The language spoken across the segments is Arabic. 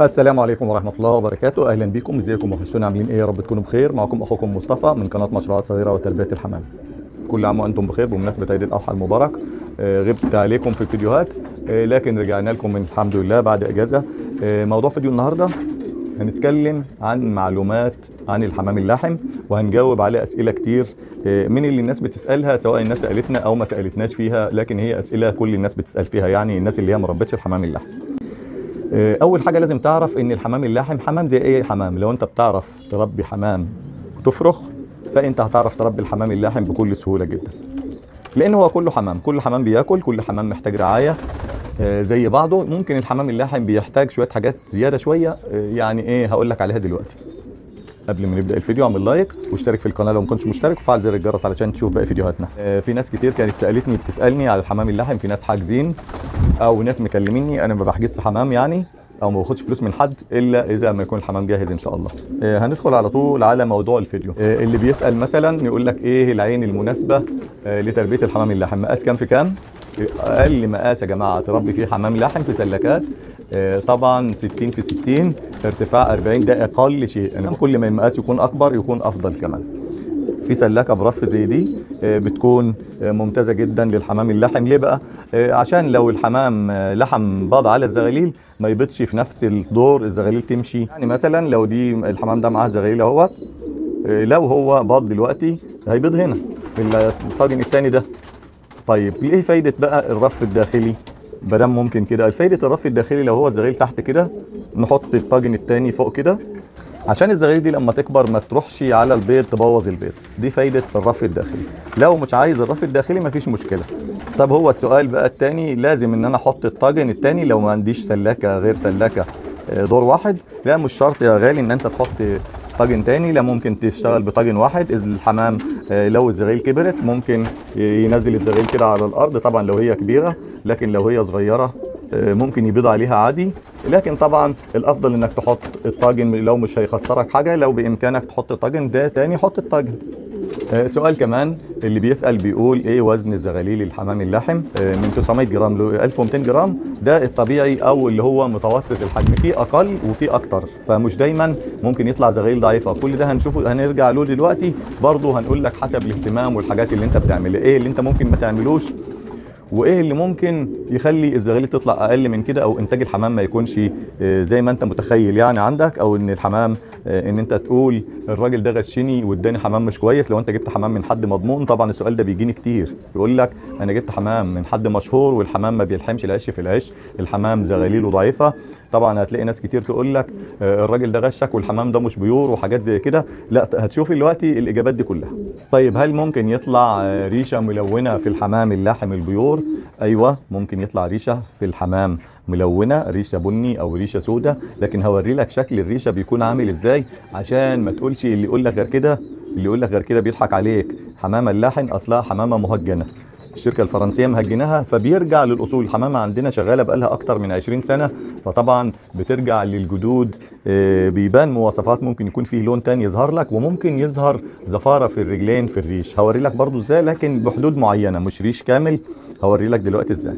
السلام عليكم ورحمة الله وبركاته. أهلا بكم. إزيكم وحشتونا. عاملين إيه؟ يا رب تكونوا بخير. معكم أخوكم مصطفى من قناة مشروعات صغيرة وتربية الحمام. كل عام وأنتم بخير. بمناسبة عيد الأضحى المبارك آه، غبت عليكم في الفيديوهات آه، لكن رجعنا لكم من الحمد لله بعد إجازة. آه، موضوع فيديو النهاردة هنتكلم عن معلومات عن الحمام اللاحم وهنجاوب على أسئلة كتير من اللي الناس بتسألها سواء الناس سألتنا أو ما سألتناش فيها لكن هي أسئلة كل الناس بتسأل فيها يعني الناس اللي هي مربتش الحمام اللاحم. آه، أول حاجة لازم تعرف إن الحمام اللاحم حمام زي أي حمام. لو أنت بتعرف تربي حمام وتفرخ فأنت هتعرف تربي الحمام اللاحم بكل سهولة جدا. لأن هو كله حمام. كل حمام بياكل كل حمام محتاج رعاية آه، زي بعضه. ممكن الحمام اللاحم بيحتاج شوية حاجات زيادة شوية آه، يعني إيه هقول لك عليها دلوقتي. قبل ما نبدأ الفيديو اعمل لايك واشترك في القناة لو ما كنتش مشترك وفعل زر الجرس علشان تشوف باقي فيديوهاتنا. آه، في ناس كتير كانت سألتني بتسألني على الحمام اللاحم في ناس حاجزين أو ناس مكلميني أنا ما بحجزش حمام يعني أو ما باخدش فلوس من حد إلا إذا ما يكون الحمام جاهز إن شاء الله. آه، هندخل على طول على موضوع الفيديو. آه، اللي بيسأل مثلا يقول لك إيه العين المناسبة لتربية الحمام اللاحم مقاس كام في كام؟ أقل مقاس يا جماعة تربي فيه حمام لاحم في سلكات طبعا 60 في 60 ارتفاع 40 ده أقل شيء. يعني كل ما المقاس يكون أكبر يكون أفضل كمان. في سلاكة برف زي دي آه، بتكون آه، ممتازة جدا للحمام اللحم. ليه بقى؟ آه، عشان لو الحمام آه، لحم باض على الزغاليل ما يبيضش في نفس الدور الزغاليل تمشي. يعني مثلا لو دي الحمام ده معاه زغاليل اهوت آه، لو هو باض دلوقتي هيبيض هنا في الطاجن التاني ده. طيب إيه فايدة بقى الرف الداخلي؟ بدل ممكن كده. فايده الرف الداخلي لو هو الزغاليل تحت كده نحط الطاجن التاني فوق كده. عشان الزغاليل دي لما تكبر ما تروحش على البيض تبوظ البيض. دي فايده الرف الداخلي. لو مش عايز الرف الداخلي مفيش مشكلة. طب هو السؤال بقى التاني لازم إن أنا أحط الطاجن التاني لو ما عنديش سلاكة غير سلاكة آه، دور واحد. لا مش شرط يا غالي إن أنت تحط طاجن تاني. لا ممكن تشتغل بطاجن واحد. اذ الحمام لو الزغاليل كبرت ممكن ينزل الزغاليل كده على الأرض طبعا لو هي كبيرة لكن لو هي صغيرة آه، ممكن يبيض عليها عادي. لكن طبعا الأفضل إنك تحط الطاجن لو مش هيخسرك حاجة لو بإمكانك تحط الطاجن ده تاني حط الطاجن. آه، سؤال كمان اللي بيسأل بيقول إيه وزن الزغاليل الحمام اللحم آه، من 900 جرام ل 1200 جرام. ده الطبيعي أو اللي هو متوسط الحجم. في أقل وفي أكتر. فمش دايما ممكن يطلع زغاليل ضعيفة. كل ده هنشوفه هنرجع له دلوقتي. برضه هنقول لك حسب الاهتمام والحاجات اللي أنت بتعملها. إيه اللي أنت ممكن ما تعملوش؟ وإيه اللي ممكن يخلي الزغاليل تطلع أقل من كده أو إنتاج الحمام ما يكونش آه، زي ما أنت متخيل يعني عندك؟ أو إن الحمام آه، إن أنت تقول الراجل ده غشني واداني حمام مش كويس لو أنت جبت حمام من حد مضمون طبعا السؤال ده بيجيني كتير. يقول لك أنا جبت حمام من حد مشهور والحمام ما بيلحمش العش في العش الحمام زغاليله ضعيفة. طبعا هتلاقي ناس كتير تقول لك آه، الراجل ده غشك والحمام ده مش بيور وحاجات زي كده. لا هتشوف دلوقتي الإجابات دي كلها. طيب هل ممكن يطلع ريشة ملونة في الحمام اللاحم البيور؟ أيوه ممكن يطلع ريشة في الحمام. ملونة ريشة بني أو ريشة سوداء لكن هوري لك شكل الريشة بيكون عامل إزاي؟ عشان ما تقولش اللي يقول لك غير كده اللي يقول لك غير كده بيضحك عليك. حمامة اللاحم أصلها حمامة مهجنة. الشركة الفرنسية مهجناها فبيرجع للأصول. الحمامه عندنا شغالة بقالها أكتر من 20 سنة فطبعا بترجع للجدود. آه، بيبان مواصفات ممكن يكون فيه لون تاني يظهر لك وممكن يظهر زفارة في الرجلين في الريش. هوري لك برضو إزاي لكن بحدود معينة مش ريش كامل. هوري لك دلوقتي إزاي؟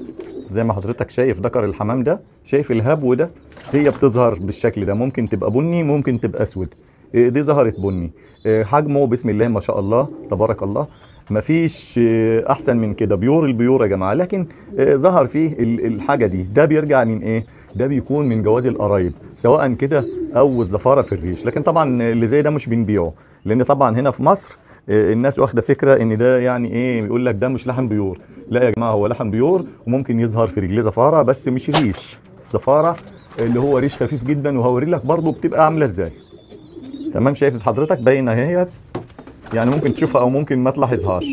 زي ما حضرتك شايف ذكر الحمام ده شايف الهبو ده هي بتظهر بالشكل ده. ممكن تبقى بني ممكن تبقى أسود. إيه دي ظهرت بني. إيه حجمه بسم الله ما شاء الله تبارك الله. مفيش إيه أحسن من كده. pure ال pure يا جماعة. لكن ظهر فيه ال- الحاجة دي. ده بيرجع من إيه؟ ده بيكون من جواز القرايب سواء كده أو الزفارة في الريش. لكن طبعا اللي زي ده مش بنبيعه لأن طبعا هنا في مصر الناس واخدة فكرة إن ده يعني إيه يقول لك ده مش لحم بيور. لا يا جماعة هو لحم بيور وممكن يظهر في رجليه زفارة بس مش ريش. زفارة اللي هو ريش خفيف جدا وهوري لك برضه بتبقى عاملة إزاي. تمام؟ شايف حضرتك؟ باينة أهيت. يعني ممكن تشوفها أو ممكن ما تلاحظهاش.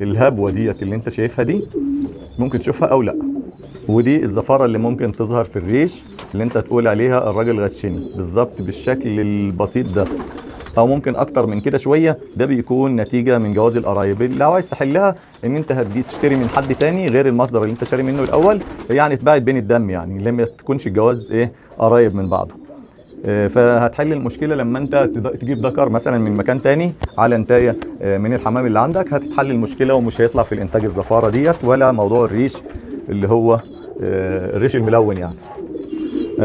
الهبوة ديت اللي أنت شايفها دي ممكن تشوفها أو لأ. ودي الزفارة اللي ممكن تظهر في الريش اللي أنت تقول عليها الراجل غشني. بالظبط بالشكل البسيط ده. أو ممكن أكتر من كده شوية ده بيكون نتيجة من جواز القرايب. لو عايز تحلها إن أنت هتجي تشتري من حد تاني غير المصدر اللي أنت شاري منه الأول يعني تباعد بين الدم يعني لما تكونش الجواز إيه قرايب من بعضه. آه، فهتحل المشكلة لما أنت تجيب ذكر مثلا من مكان تاني على انتايه آه، من الحمام اللي عندك هتتحل المشكلة ومش هيطلع في الإنتاج الزفارة ديت ولا موضوع الريش اللي هو آه، الريش الملون يعني.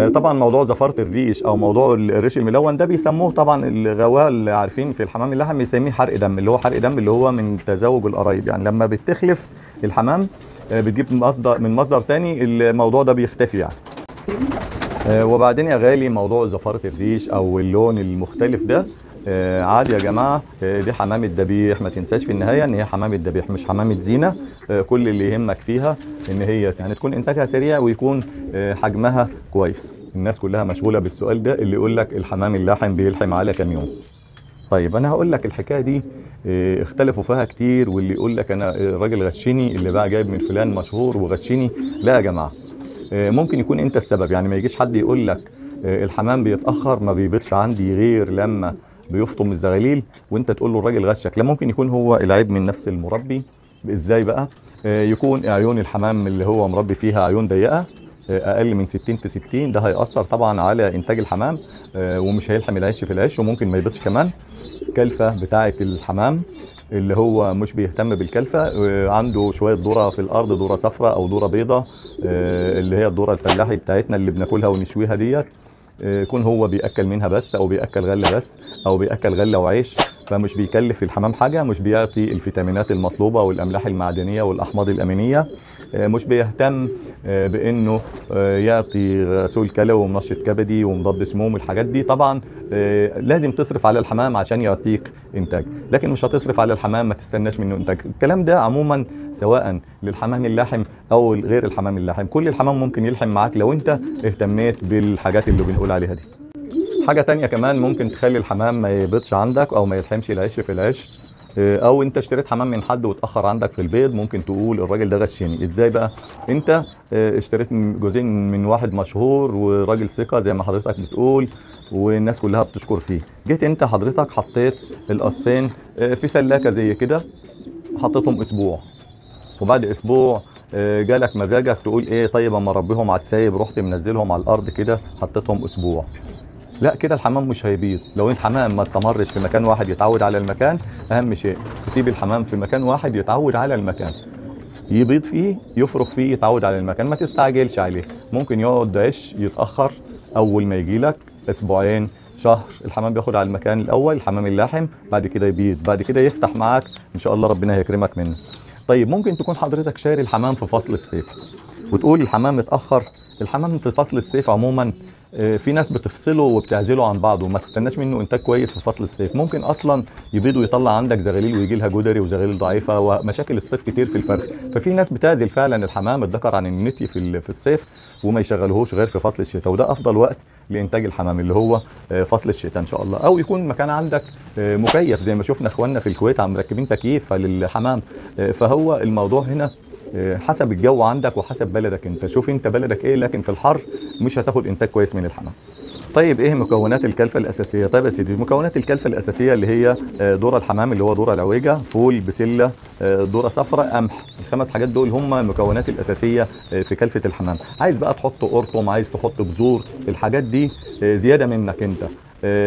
طبعا موضوع زفارة الريش أو موضوع الريش الملون ده بيسموه طبعا الغواء اللي عارفين في الحمام اللحم بيسميه حرق دم اللي هو حرق دم اللي هو من تزاوج القرايب. يعني لما بتخلف الحمام آه، بتجيب مصدر من مصدر تاني الموضوع ده بيختفي يعني. آه، وبعدين يا غالي موضوع زفارة الريش أو اللون المختلف ده آه، عادي يا جماعة آه، دي حمامه ذبيح ما تنساش في النهاية إن هي حمامه ذبيح مش حمامه زينه آه، كل اللي يهمك فيها إن هي يعني تكون إنتاجها سريع ويكون آه، حجمها كويس. الناس كلها مشغولة بالسؤال ده اللي يقول لك الحمام اللاحم بيلحم على كام يوم. طيب أنا هقول لك الحكاية دي آه، اختلفوا فيها كتير واللي يقول لك أنا آه، الراجل غشني اللي بقى جايب من فلان مشهور وغشني لا يا جماعة آه، ممكن يكون أنت السبب. يعني ما يجيش حد يقول لك آه، الحمام بيتأخر ما بيبيضش عندي غير لما بيفطم الزغاليل وانت تقول له الراجل غشك لا ممكن يكون هو العيب من نفس المربي. إزاي بقى؟ آه، يكون عيون الحمام اللي هو مربي فيها عيون ضيقة آه، أقل من 60 في 60 ده هيأثر طبعا على إنتاج الحمام آه، ومش هيلحم العيش في العيش وممكن ما يبيضش كمان. كلفة بتاعه الحمام اللي هو مش بيهتم بالكلفة عنده شوية ذرة في الأرض ذرة صفراء أو ذرة بيضاء اللي هي الذرة الفلاحي بتاعتنا اللي بناكلها ونشويها ديت. يكون هو بيأكل منها بس أو بيأكل غلة بس أو بيأكل غلة وعيش. فمش بيكلف الحمام حاجة مش بيعطي الفيتامينات المطلوبة والأملاح المعدنية والأحماض الأمينية. آه، مش بيهتم آه، بإنه آه، يعطي غسول كلوي ومنشط كبدي ومضاد سموم الحاجات دي. طبعا آه، لازم تصرف على الحمام عشان يعطيك إنتاج. لكن مش هتصرف على الحمام ما تستناش منه إنتاج. الكلام ده عموما سواء للحمام اللاحم أو غير الحمام اللاحم. كل الحمام ممكن يلحم معاك لو أنت اهتميت بالحاجات اللي بنقول عليها دي. حاجة تانية كمان ممكن تخلي الحمام ما يبيضش عندك أو ما يلحمش العيش في العيش. آه، أو أنت اشتريت حمام من حد واتأخر عندك في البيض ممكن تقول الراجل ده غشني. إزاي بقى؟ أنت آه، اشتريت جوزين من واحد مشهور وراجل ثقة زي ما حضرتك بتقول والناس كلها بتشكر فيه. جيت أنت حضرتك حطيت القصين آه، في سلاكة زي كده حطيتهم أسبوع. وبعد أسبوع آه، جالك مزاجك تقول إيه طيب أما اربيهم على السايب رحت منزلهم على الأرض كده حطيتهم أسبوع. لا كده الحمام مش هيبيض. لو الحمام ما استمرش في مكان واحد يتعود على المكان أهم شيء تسيب الحمام في مكان واحد يتعود على المكان. يبيض فيه يفرغ فيه يتعود على المكان ما تستعجلش عليه. ممكن يقعد عش يتأخر أول ما يجي لك أسبوعين شهر. الحمام بياخد على المكان الأول الحمام اللاحم بعد كده يبيض بعد كده يفتح معاك إن شاء الله ربنا هيكرمك منه. طيب ممكن تكون حضرتك شاري الحمام في فصل الصيف وتقول الحمام اتأخر. الحمام في فصل الصيف عموما في ناس بتفصله وبتعزله عن بعضه وما تستناش منه إنتاج كويس في فصل الصيف. ممكن أصلا يبيض ويطلع عندك زغاليل ويجي لها جدري وزغاليل ضعيفة ومشاكل الصيف كتير في الفرخ ففي ناس بتعزل فعلا الحمام الذكر عن النتي في في الصيف وما يشغلهوش غير في فصل الشتاء. وده أفضل وقت لإنتاج الحمام اللي هو آه، فصل الشتاء إن شاء الله. أو يكون مكان عندك آه، مكيف زي ما شفنا إخواننا في الكويت عم مركبين تكييف للحمام. آه، فهو الموضوع هنا آه، حسب الجو عندك وحسب بلدك انت. شوف انت بلدك إيه لكن في الحر مش هتاخد انتاج كويس من الحمام. طيب إيه مكونات الكلفة الأساسية؟ طيب يا سيدي مكونات الكلفة الأساسية اللي هي آه، ذره الحمام اللي هو ذره العويجة فول بسلة آه، ذره صفراء قمح. الخمس حاجات دول هم المكونات الأساسية آه، في كلفة الحمام. عايز بقى تحط قرطم عايز تحط بذور الحاجات دي آه، زيادة منك انت. آه،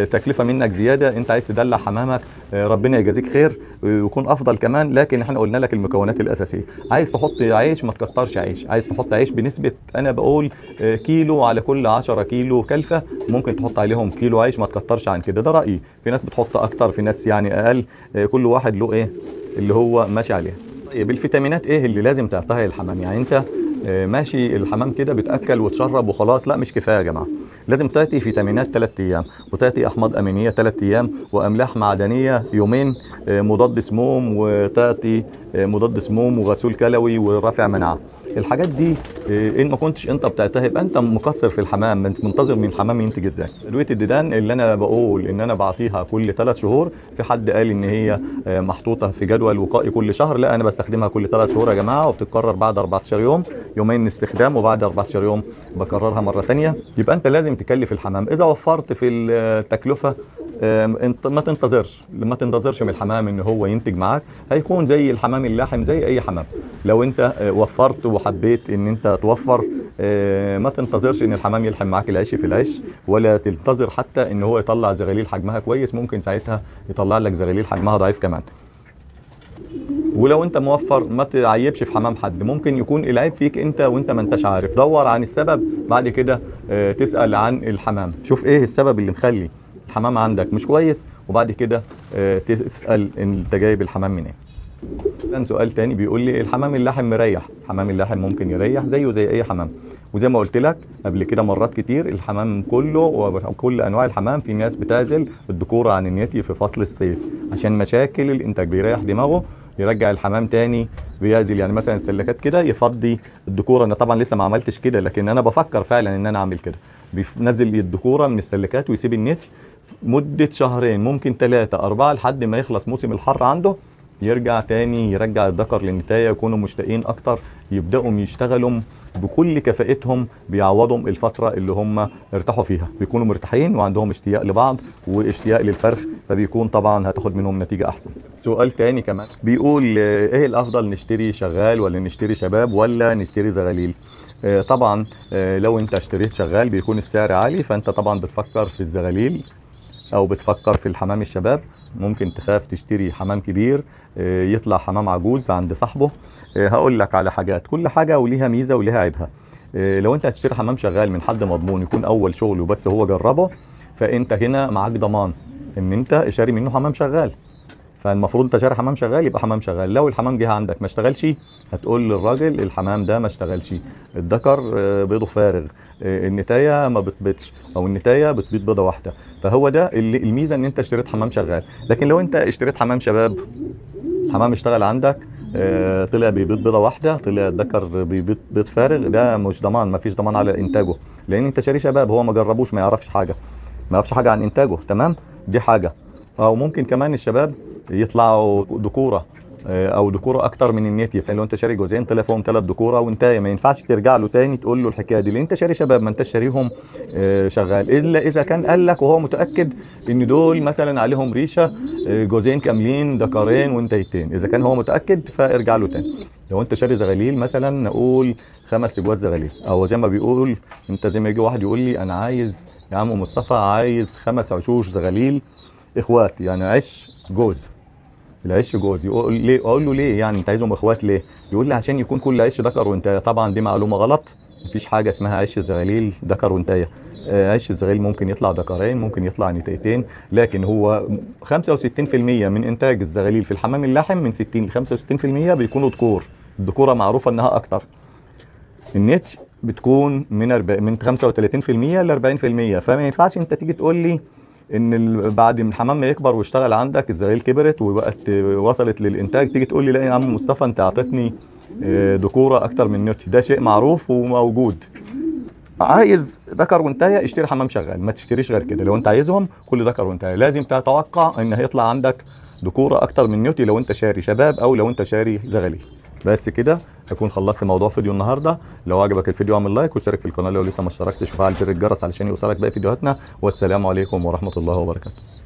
تكلفة منك زيادة انت عايز تدلع حمامك آه، ربنا يجازيك خير آه، ويكون أفضل كمان لكن إحنا قلنا لك المكونات الأساسية. عايز تحط عيش ما تكترش عيش. عايز تحط عيش بنسبة أنا بقول آه، كيلو على كل 10 كيلو كلفة ممكن تحط عليهم كيلو عيش ما تكترش عن كده. ده رأيي. في ناس بتحط أكتر في ناس يعني أقل آه، كل واحد له إيه؟ اللي هو ماشي عليه. طيب الفيتامينات إيه اللي لازم تعطيها للحمام؟ يعني أنت آه، ماشي الحمام كده بتأكل وتشرب وخلاص. لا مش كفاية يا جماعة. لازم تعطي فيتامينات 3 أيام وتعطي أحماض أمينية 3 أيام وأملاح معدنية يومين آه، مضاد سموم آه، مضاد سموم وغسول كلوي ورافع مناعة. الحاجات دي آه، إن ما كنتش أنت بتعتها يبقى أنت مقصر في الحمام أنت منتظر من الحمام ينتج إزاي. ادويه الديدان اللي أنا بقول إن أنا بعطيها كل ثلاث شهور في حد قال إن هي آه، محطوطة في جدول وقائي كل شهر لا أنا بستخدمها كل ثلاث شهور يا جماعة وبتتكرر بعد 14 يوم يومين استخدام وبعد 14 يوم بكررها مرة ثانية يبقى أنت لازم تكلف الحمام. إذا وفرت في التكلفة ما تنتظرش. ما تنتظرش من الحمام ان هو ينتج معاك. هيكون زي الحمام اللاحم زي أي حمام. لو أنت آه، وفرت وحبيت إن أنت توفر آه، ما تنتظرش إن الحمام يلحم معاك العيش في العيش ولا تنتظر حتى ان هو يطلع زغاليل حجمها كويس. ممكن ساعتها يطلع لك زغاليل حجمها ضعيف كمان. ولو أنت موفر ما تعيبش في حمام حد. ممكن يكون العيب فيك أنت وأنت ما أنتش عارف. دور عن السبب بعد كده آه، تسأل عن الحمام. شوف إيه السبب اللي مخلي الحمام عندك مش كويس وبعد كده آه، تسأل أنت جايب الحمام منين. كان سؤال تاني بيقول لي الحمام اللحم مريح حمام اللحم ممكن يريح زيه زي أي حمام. وزي ما قلت لك قبل كده مرات كتير الحمام كله وكل أنواع الحمام في ناس بتعزل الذكوره عن النتي في فصل الصيف عشان مشاكل الانتاج بيريح دماغه يرجع الحمام تاني بيعزل. يعني مثلا السلكات كده يفضي الذكوره أنا طبعا لسه ما عملتش كده لكن أنا بفكر فعلا إن أنا أعمل كده. بينزل الذكوره من السلكات ويسيب النتي مدة شهرين ممكن ثلاثة أربعة لحد ما يخلص موسم الحر عنده. يرجع تاني يرجع الذكر للنتاية يكونوا مشتاقين أكتر يبدأوا يشتغلوا بكل كفاءتهم بيعوضهم الفترة اللي هم ارتاحوا فيها. بيكونوا مرتاحين وعندهم اشتياق لبعض واشتياق للفرخ فبيكون طبعا هتاخد منهم نتيجة أحسن. سؤال تاني كمان. بيقول إيه الأفضل نشتري شغال ولا نشتري شباب ولا نشتري زغاليل؟ طبعا آه، لو انت اشتريت شغال بيكون السعر عالي فانت طبعا بتفكر في الزغاليل أو بتفكر في الحمام الشباب. ممكن تخاف تشتري حمام كبير آه، يطلع حمام عجوز عند صاحبه. آه، هقول لك على حاجات كل حاجة وليها ميزة وليها عيبها. آه، لو انت هتشتري حمام شغال من حد مضمون يكون أول شغل وبس هو جربه فانت هنا معاك ضمان إن انت شاري منه حمام شغال. فالمفروض انت شاري حمام شغال يبقى حمام شغال. لو الحمام جه عندك ما اشتغلش هتقول للراجل الحمام ده ما اشتغلش. الذكر آه، بيضه فارغ. آه، النتاية ما بتبيضش أو النتاية بتبيض بيضة واحدة. فهو ده الميزة إن أنت اشتريت حمام شغال. لكن لو أنت اشتريت حمام شباب حمام اشتغل عندك آه، طلع بيبيض بيضة واحدة طلع الذكر بيبيض بيض فارغ ده مش ضمان ما فيش ضمان على إنتاجه. لأن أنت شاري شباب هو ما جربوش ما يعرفش حاجة. ما يعرفش حاجة عن إنتاجه تمام؟ دي حاجة. أو ممكن كمان الشباب يطلعوا ذكوره آه، أو ذكوره أكتر من النتي فلو أنت شاري جوزين طلع فيهم ثلاث ذكوره وانت ما ينفعش ترجع له تاني تقول له الحكاية دي. لأن أنت شاري شباب ما أنت شاريهم آه، شغال. إلا إذا كان قال لك وهو متأكد إن دول مثلا عليهم ريشة آه، جوزين كاملين ذكرين وانتيتين إذا كان هو متأكد فارجع له تاني. لو أنت شاري زغاليل مثلا نقول خمس اجواد زغاليل. أو زي ما بيقول أنت زي ما يجي واحد يقول لي أنا عايز يا عم مصطفى عايز خمس عشوش زغاليل. اخوات يعني عش جوز. العش جوز يقول ليه؟ أقول له ليه يعني؟ أنت عايزهم إخوات ليه؟ يقول لي عشان يكون كل عش ذكر وانتايه طبعا دي معلومة غلط. مفيش حاجة اسمها عش الزغاليل ذكر وانتايه آه، عش الزغاليل ممكن يطلع ذكرين ممكن يطلع نتايتين لكن هو 65% من إنتاج الزغاليل في الحمام اللحم من 60 ل 65% بيكونوا ذكور. الذكورة معروفة إنها أكتر. النت بتكون من. من 35% ل 40% فما ينفعش أنت تيجي تقول لي إن بعد ما الحمام ما يكبر واشتغل عندك الزغاليل كبرت وبقت وصلت للإنتاج تيجي تقول لي لا يا عم مصطفى أنت أعطيتني آه، ذكورة أكتر من نوت ده شيء معروف وموجود. عايز ذكر وانتايه اشتري حمام شغال. ما تشتريش غير كده. لو أنت عايزهم كل ذكر وانتايه لازم تتوقع إن هيطلع عندك ذكورة أكتر من نيوتي لو أنت شاري شباب أو لو أنت شاري زغاليل. بس كده اكون خلصت موضوع فيديو النهارده. لو عجبك الفيديو اعمل like واشترك في القناة لو لسه ما اشتركتش. وفعل زر الجرس علشان يوصلك باقي فيديوهاتنا. والسلام عليكم ورحمة الله وبركاته.